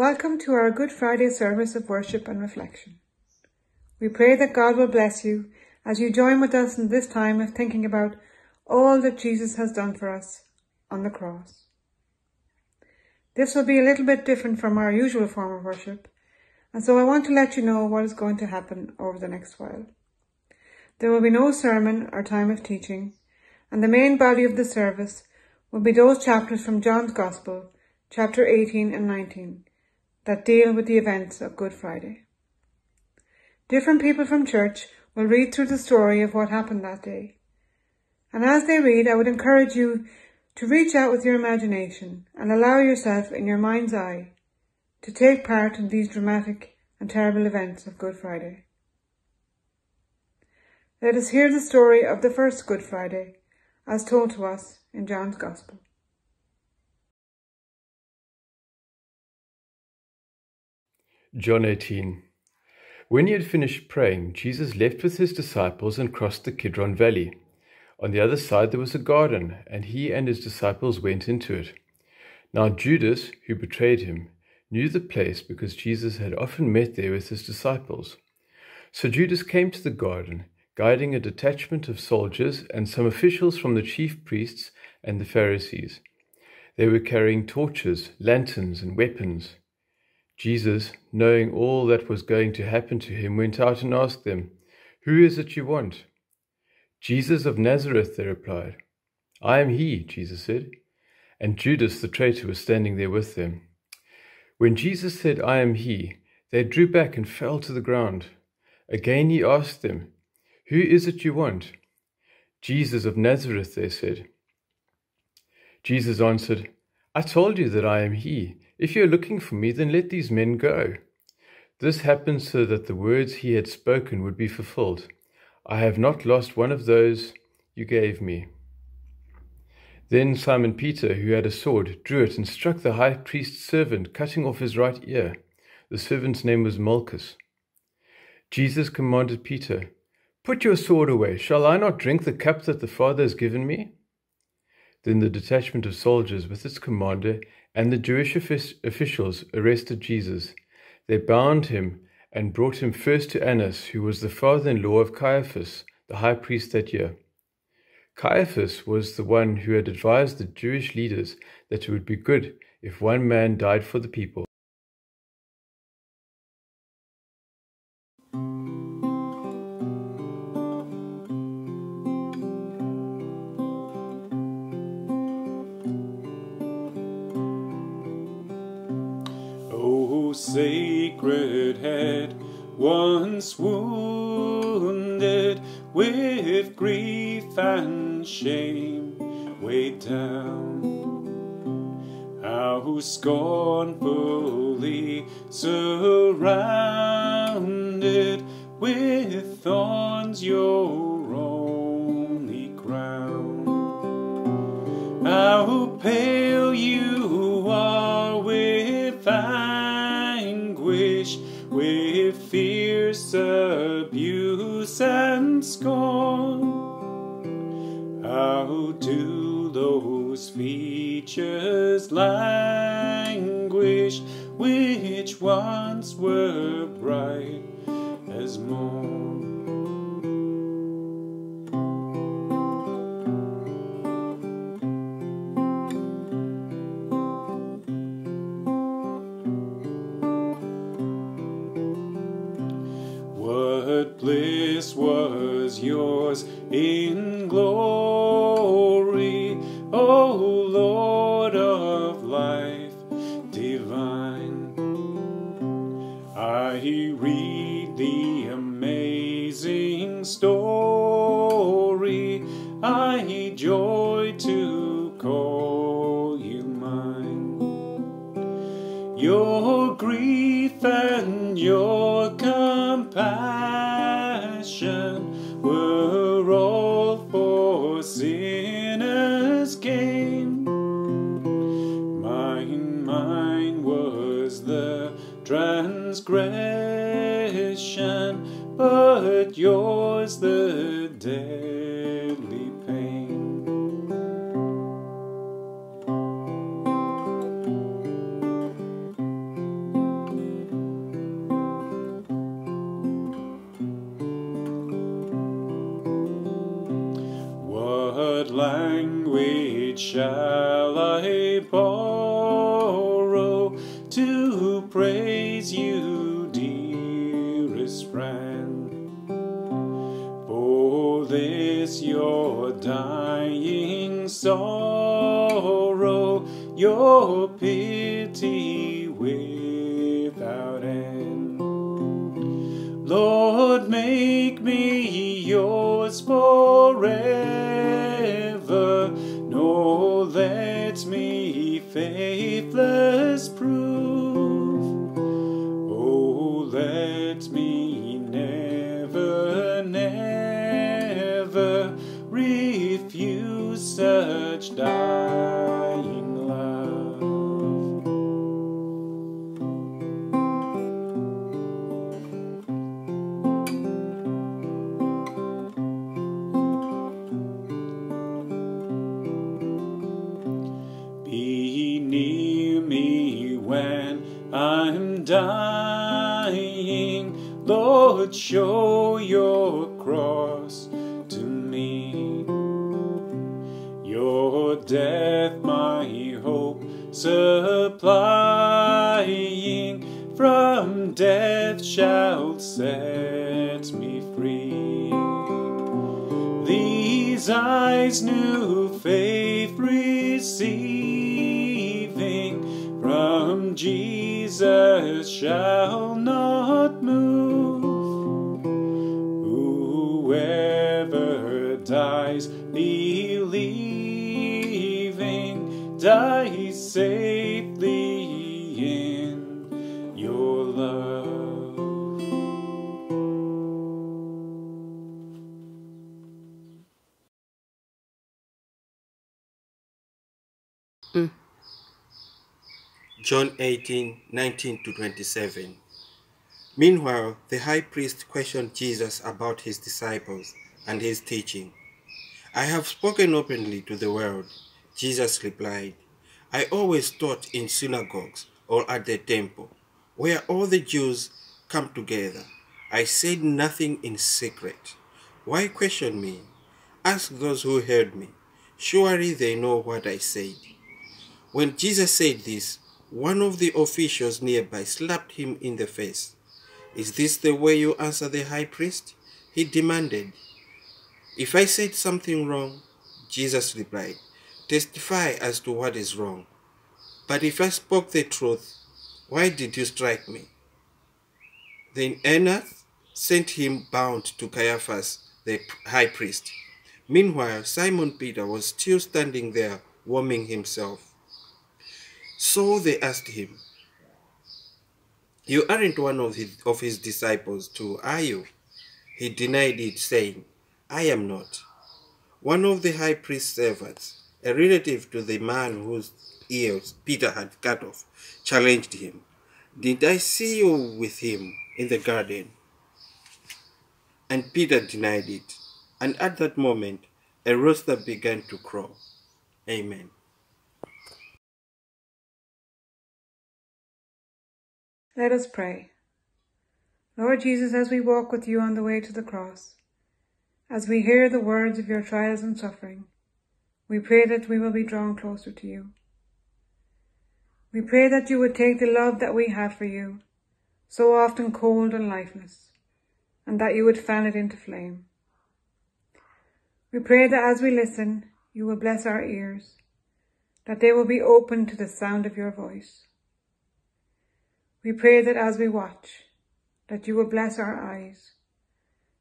Welcome to our Good Friday service of worship and reflection. We pray that God will bless you as you join with us in this time of thinking about all that Jesus has done for us on the cross. This will be a little bit different from our usual form of worship, and so I want to let you know what is going to happen over the next while. There will be no sermon or time of teaching, and the main body of the service will be those chapters from John's Gospel, chapter 18 and 19, that deal with the events of Good Friday. Different people from church will read through the story of what happened that day. And as they read, I would encourage you to reach out with your imagination and allow yourself in your mind's eye to take part in these dramatic and terrible events of Good Friday. Let us hear the story of the first Good Friday as told to us in John's Gospel. John 18 When he had finished praying, Jesus left with his disciples and crossed the Kidron Valley. On the other side there was a garden, and he and his disciples went into it. Now Judas, who betrayed him, knew the place because Jesus had often met there with his disciples. So Judas came to the garden, guiding a detachment of soldiers and some officials from the chief priests and the Pharisees. They were carrying torches, lanterns, and weapons. Jesus, knowing all that was going to happen to him, went out and asked them, Who is it you want? Jesus of Nazareth, they replied. I am he, Jesus said. And Judas the traitor was standing there with them. When Jesus said, I am he, they drew back and fell to the ground. Again he asked them, Who is it you want? Jesus of Nazareth, they said. Jesus answered, I told you that I am he. If you are looking for me, then let these men go. This happened so that the words he had spoken would be fulfilled. I have not lost one of those you gave me. Then Simon Peter, who had a sword, drew it and struck the high priest's servant, cutting off his right ear. The servant's name was Malchus. Jesus commanded Peter, Put your sword away. Shall I not drink the cup that the Father has given me? Then the detachment of soldiers with its commander and the Jewish officials arrested Jesus. They bound him and brought him first to Annas, who was the father in law of Caiaphas, the high priest that year. Caiaphas was the one who had advised the Jewish leaders that it would be good if one man died for the people. Once wounded with grief and shame, weighed down. How scornfully surrounded with thorns, your only crown. How pale you are with fierce abuse and scorn. How do those features languish, which once were of life divine? I read the amazing story. I joy to call you mine. Your grief and your compassion transgression, but yours the deadly pain. What language shall I borrow to pray? Your dies believing dies safely in your love. John 18 19 to 27. Meanwhile, the high priest questioned Jesus about his disciples and his teaching. I have spoken openly to the world, Jesus replied. I always taught in synagogues or at the temple, where all the Jews come together. I said nothing in secret. Why question me? Ask those who heard me. Surely they know what I said. When Jesus said this, one of the officials nearby slapped him in the face. Is this the way you answer the high priest? He demanded. If I said something wrong, Jesus replied, testify as to what is wrong. But if I spoke the truth, why did you strike me? Then Annas sent him bound to Caiaphas, the high priest. Meanwhile, Simon Peter was still standing there, warming himself. So they asked him, You aren't one of his, of his disciples, too, are you? He denied it, saying, I am not. One of the high priest's servants, a relative to the man whose ears Peter had cut off, challenged him. Did I see you with him in the garden? And Peter denied it. And at that moment, a rooster began to crow. Amen. Let us pray. Lord Jesus, as we walk with you on the way to the cross, as we hear the words of your trials and suffering, we pray that we will be drawn closer to you. We pray that you would take the love that we have for you, so often cold and lifeless, and that you would fan it into flame. We pray that as we listen, you will bless our ears, that they will be open to the sound of your voice. We pray that as we watch, that you will bless our eyes,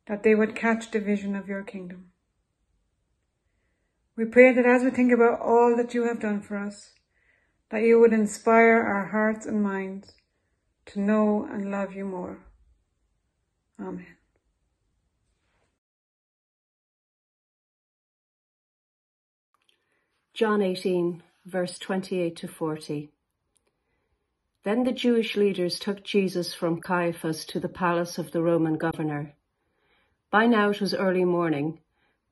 that they would catch the vision of your kingdom. We pray that as we think about all that you have done for us, that you would inspire our hearts and minds to know and love you more. Amen. John 18, verse 28 to 40. Then the Jewish leaders took Jesus from Caiaphas to the palace of the Roman governor. By now it was early morning,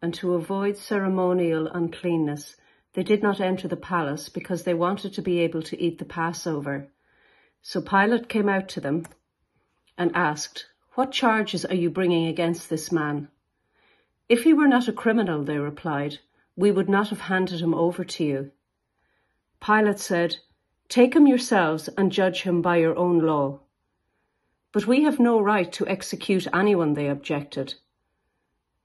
and to avoid ceremonial uncleanness, they did not enter the palace because they wanted to be able to eat the Passover. So Pilate came out to them and asked, What charges are you bringing against this man? If he were not a criminal, they replied, we would not have handed him over to you. Pilate said, Take him yourselves and judge him by your own law. But we have no right to execute anyone, they objected.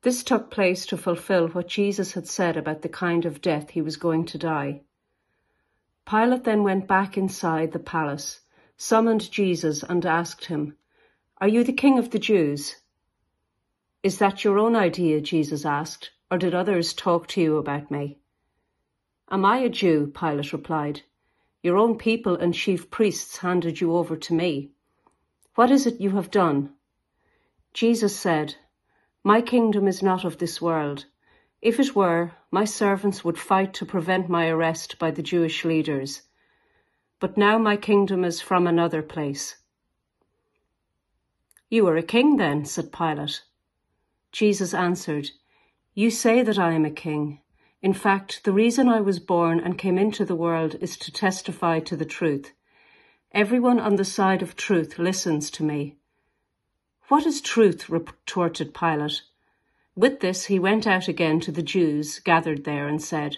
This took place to fulfill what Jesus had said about the kind of death he was going to die. Pilate then went back inside the palace, summoned Jesus, and asked him, Are you the king of the Jews? Is that your own idea? Jesus asked, or did others talk to you about me? Am I a Jew? Pilate replied. Your own people and chief priests handed you over to me. What is it you have done? Jesus said, My kingdom is not of this world. If it were, my servants would fight to prevent my arrest by the Jewish leaders. But now my kingdom is from another place. You are a king then, said Pilate. Jesus answered, You say that I am a king. In fact, the reason I was born and came into the world is to testify to the truth. Everyone on the side of truth listens to me. What is truth? retorted Pilate. With this, he went out again to the Jews gathered there and said,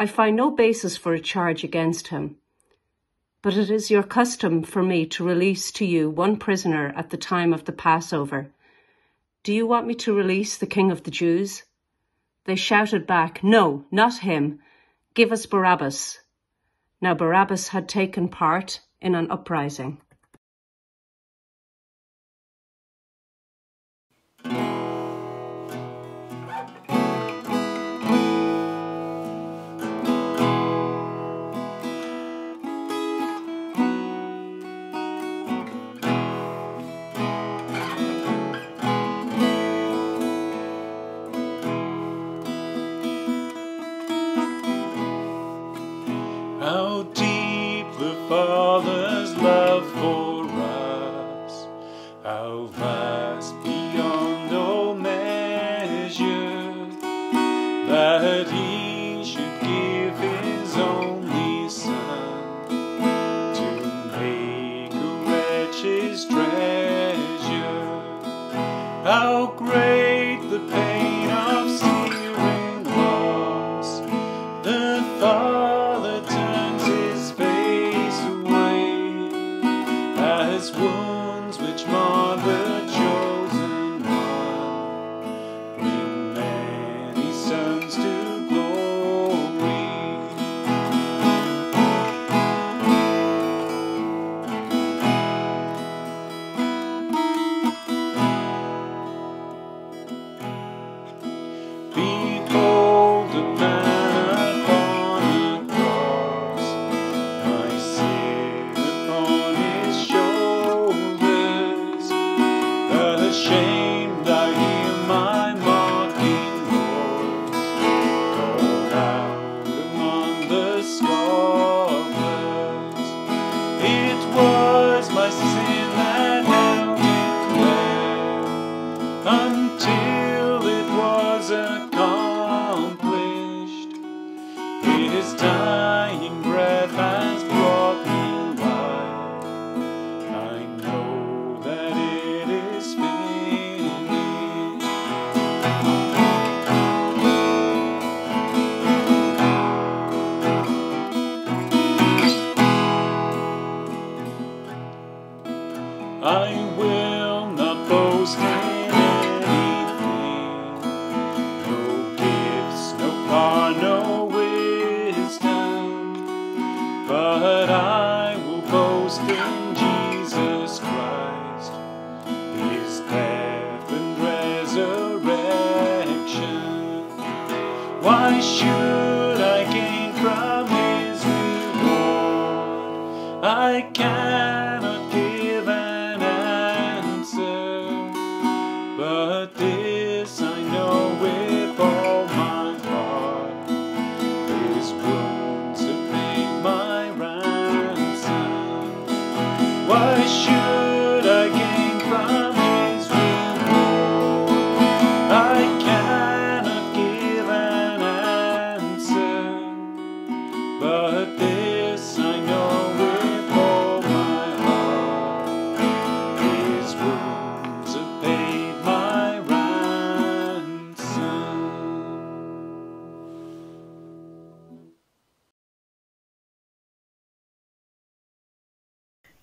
I find no basis for a charge against him. But it is your custom for me to release to you one prisoner at the time of the Passover. Do you want me to release the King of the Jews? They shouted back, No, not him. Give us Barabbas. Now Barabbas had taken part in an uprising.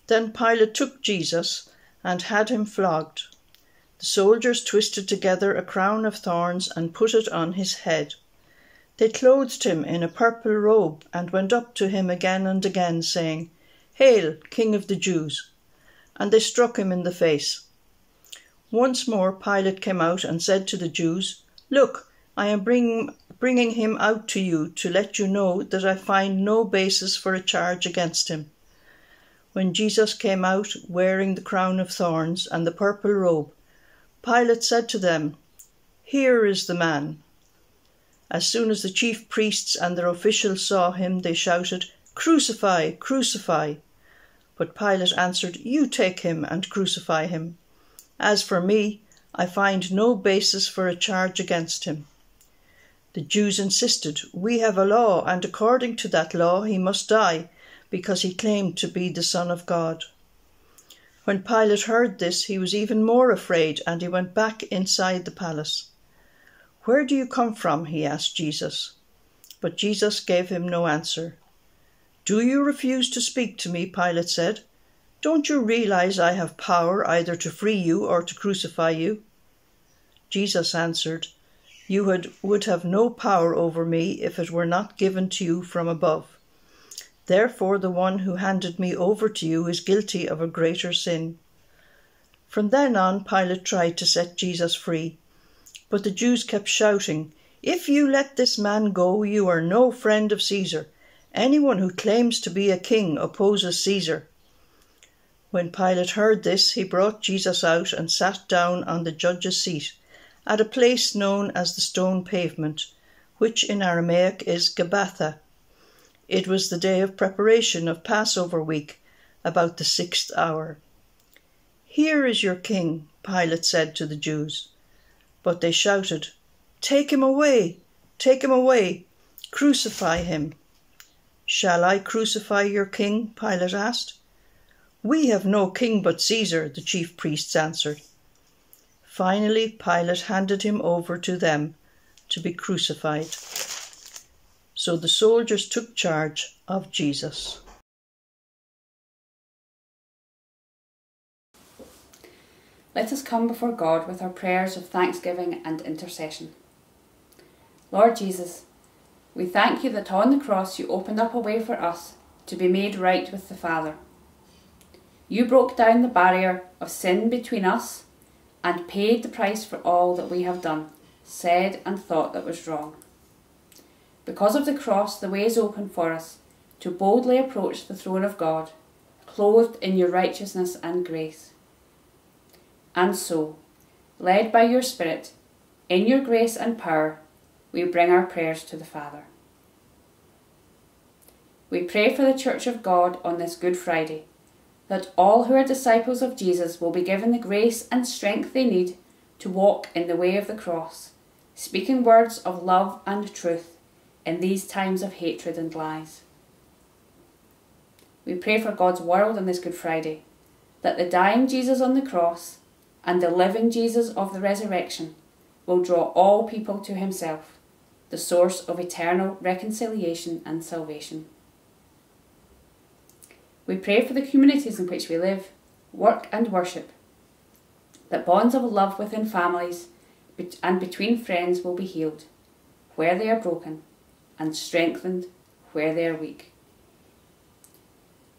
Then Pilate took Jesus and had him flogged. The soldiers twisted together a crown of thorns and put it on his head. They clothed him in a purple robe and went up to him again and again, saying, Hail, King of the Jews! And they struck him in the face. Once more Pilate came out and said to the Jews, Look, I am bring, bringing him out to you to let you know that I find no basis for a charge against him. When Jesus came out wearing the crown of thorns and the purple robe, Pilate said to them, Here is the man. As soon as the chief priests and their officials saw him, they shouted, Crucify, crucify. But Pilate answered, You take him and crucify him. As for me, I find no basis for a charge against him. The Jews insisted, We have a law, and according to that law he must die, because he claimed to be the Son of God. When Pilate heard this, he was even more afraid, and he went back inside the palace. Where do you come from? he asked Jesus. But Jesus gave him no answer. Do you refuse to speak to me? Pilate said. Don't you realize I have power either to free you or to crucify you? Jesus answered, You would, would have no power over me if it were not given to you from above. Therefore, the one who handed me over to you is guilty of a greater sin. From then on, Pilate tried to set Jesus free, but the Jews kept shouting, If you let this man go, you are no friend of Caesar. Anyone who claims to be a king opposes Caesar. When Pilate heard this, he brought Jesus out and sat down on the judge's seat, at a place known as the stone pavement, which in Aramaic is Gabbatha. It was the day of preparation of Passover week, about the sixth hour. Here is your king, Pilate said to the Jews. But they shouted, Take him away! Take him away! Crucify him! Shall I crucify your king? Pilate asked. We have no king but Caesar, the chief priests answered. Finally, Pilate handed him over to them to be crucified. So the soldiers took charge of Jesus. Let us come before God with our prayers of thanksgiving and intercession. Lord Jesus, we thank you that on the cross you opened up a way for us to be made right with the Father. You broke down the barrier of sin between us and paid the price for all that we have done, said, and thought that was wrong. Because of the cross, the way is open for us to boldly approach the throne of God, clothed in your righteousness and grace. And so, led by your Spirit, in your grace and power, we bring our prayers to the Father. We pray for the Church of God on this Good Friday, that all who are disciples of Jesus will be given the grace and strength they need to walk in the way of the cross, speaking words of love and truth in these times of hatred and lies. We pray for God's world on this Good Friday, that the dying Jesus on the cross and the living Jesus of the resurrection will draw all people to himself, the source of eternal reconciliation and salvation. We pray for the communities in which we live, work, and worship, that bonds of love within families and between friends will be healed where they are broken and strengthened where they are weak.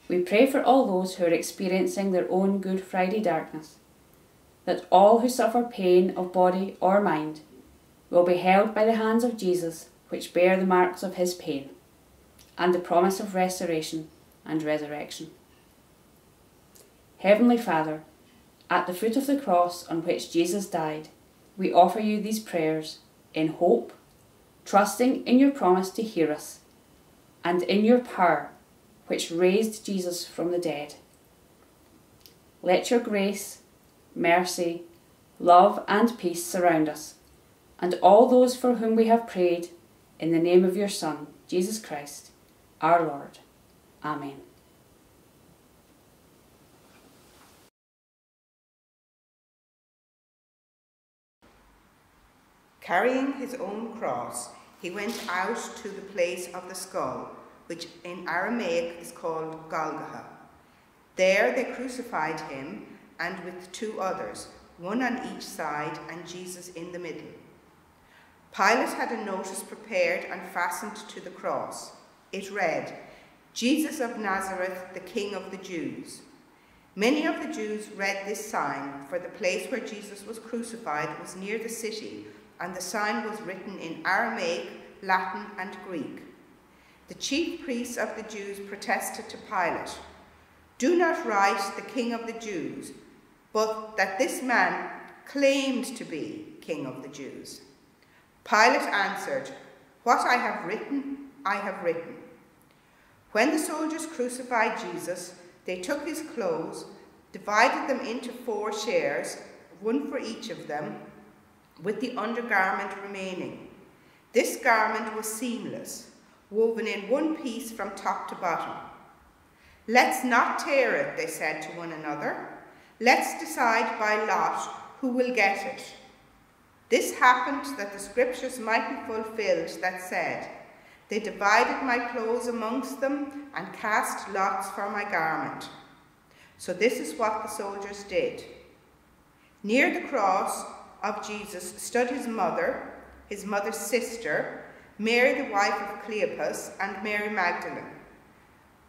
We pray for all those who are experiencing their own Good Friday darkness that all who suffer pain of body or mind will be held by the hands of Jesus, which bear the marks of his pain, and the promise of restoration and resurrection. Heavenly Father, at the foot of the cross on which Jesus died, we offer you these prayers in hope, trusting in your promise to hear us, and in your power, which raised Jesus from the dead. Let your grace mercy, love, and peace surround us, and all those for whom we have prayed, in the name of your Son, Jesus Christ, our Lord. Amen. Carrying his own cross, he went out to the place of the skull, which in Aramaic is called Golgotha. There they crucified him, and with two others, one on each side, and Jesus in the middle. Pilate had a notice prepared and fastened to the cross. It read, Jesus of Nazareth, the King of the Jews. Many of the Jews read this sign, for the place where Jesus was crucified was near the city, and the sign was written in Aramaic, Latin, and Greek. The chief priests of the Jews protested to Pilate, Do not write the King of the Jews, but that this man claimed to be King of the Jews. Pilate answered, What I have written, I have written. When the soldiers crucified Jesus, they took his clothes, divided them into four shares, one for each of them, with the undergarment remaining. This garment was seamless, woven in one piece from top to bottom. Let's not tear it, they said to one another. Let's decide by lot who will get it. This happened that the scriptures might be fulfilled that said, They divided my clothes amongst them and cast lots for my garment. So this is what the soldiers did. Near the cross of Jesus stood his mother, his mother's sister, Mary the wife of Cleopas, and Mary Magdalene.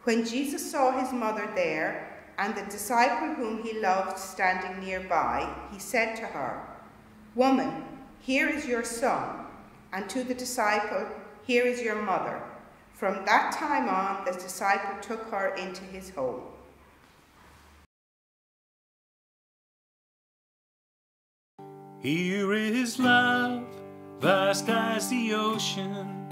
When Jesus saw his mother there, and the disciple whom he loved standing nearby, he said to her, Woman, here is your son, and to the disciple, here is your mother. From that time on, the disciple took her into his home. Here is love, vast as the ocean,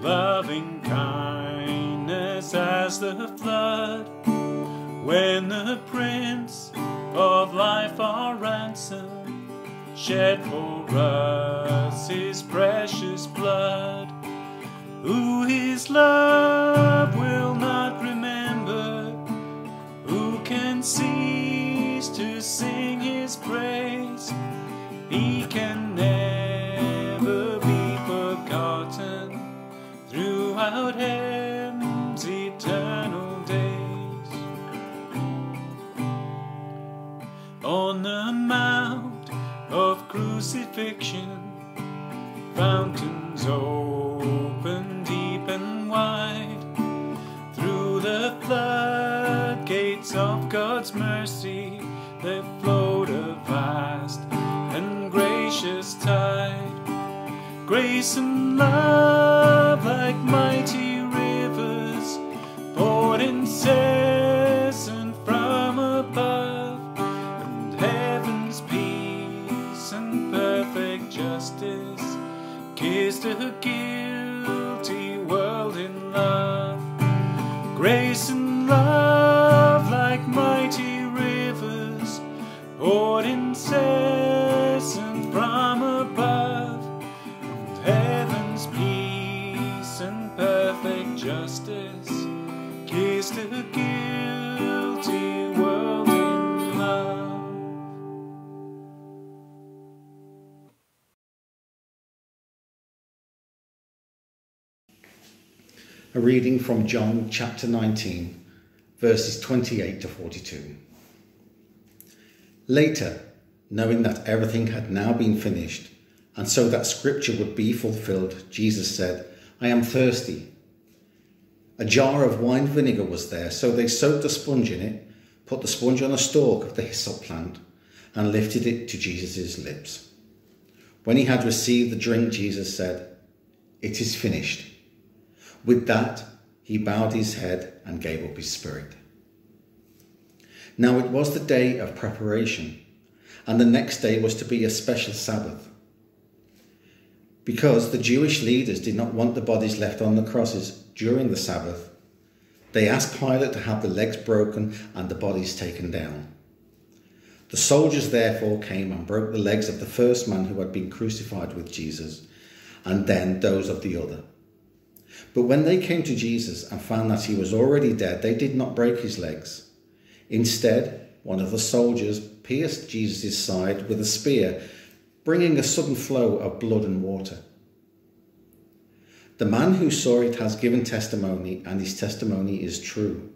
loving kindness as the flood. When the Prince of Life our ransom shed for us his precious blood, who his love On the mount of crucifixion, fountains open heaven's peace and perfect justice kissed a guilty world in love. A reading from John chapter 19, verses 28 to 42. Later, knowing that everything had now been finished, and so that scripture would be fulfilled, Jesus said, I am thirsty. A jar of wine vinegar was there, so they soaked a sponge in it, put the sponge on a stalk of the hyssop plant, and lifted it to Jesus' lips. When he had received the drink, Jesus said, It is finished. With that, he bowed his head and gave up his spirit. Now it was the day of preparation, and the next day was to be a special Sabbath. Because the Jewish leaders did not want the bodies left on the crosses during the Sabbath, they asked Pilate to have the legs broken and the bodies taken down. The soldiers therefore came and broke the legs of the first man who had been crucified with Jesus, and then those of the other. But when they came to Jesus and found that he was already dead, they did not break his legs. Instead, one of the soldiers pierced Jesus' side with a spear, bringing a sudden flow of blood and water. The man who saw it has given testimony, and his testimony is true.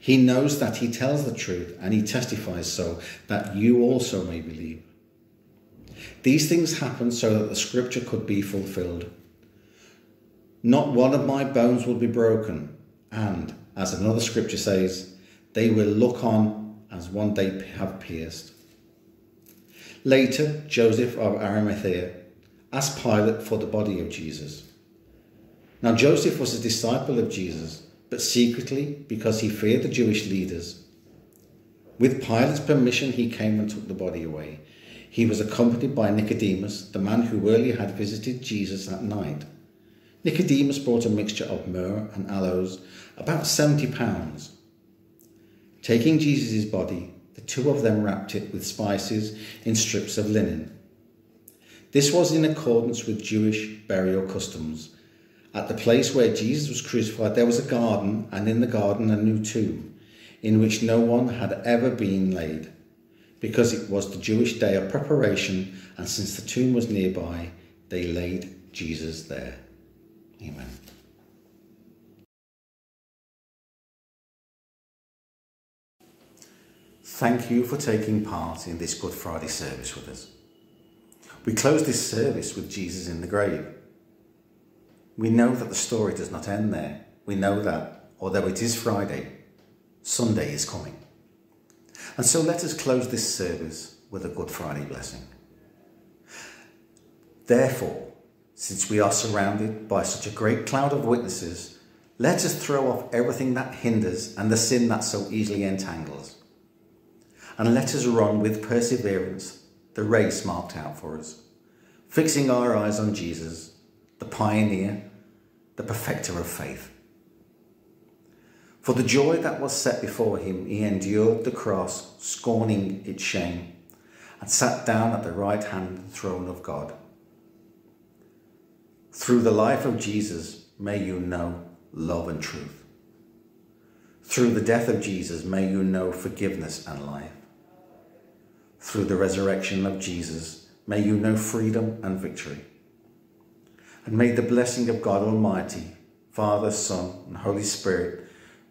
He knows that he tells the truth and he testifies so that you also may believe. These things happened so that the scripture could be fulfilled. Not one of my bones will be broken, and, as another scripture says, they will look on as one they have pierced. Later, Joseph of Arimathea asked Pilate for the body of Jesus. Now, Joseph was a disciple of Jesus, but secretly because he feared the Jewish leaders. With Pilate's permission, he came and took the body away. He was accompanied by Nicodemus, the man who earlier had visited Jesus that night. Nicodemus brought a mixture of myrrh and aloes, about 70 pounds. Taking Jesus' body, the two of them wrapped it with spices in strips of linen. This was in accordance with Jewish burial customs. At the place where Jesus was crucified, there was a garden, and in the garden a new tomb, in which no one had ever been laid, because it was the Jewish day of preparation, and since the tomb was nearby, they laid Jesus there. Amen. Thank you for taking part in this Good Friday service with us. We close this service with Jesus in the grave. We know that the story does not end there. We know that, although it is Friday, Sunday is coming. And so let us close this service with a Good Friday blessing. Therefore, since we are surrounded by such a great cloud of witnesses, let us throw off everything that hinders and the sin that so easily entangles. And let us run with perseverance the race marked out for us, fixing our eyes on Jesus, the pioneer, the perfecter of faith. For the joy that was set before him, he endured the cross, scorning its shame, and sat down at the right hand the throne of God. Through the life of Jesus, may you know love and truth. Through the death of Jesus, may you know forgiveness and life. Through the resurrection of Jesus, may you know freedom and victory. And may the blessing of God Almighty, Father, Son, and Holy Spirit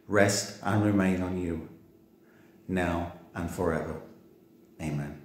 rest and remain on you, now and forever. Amen.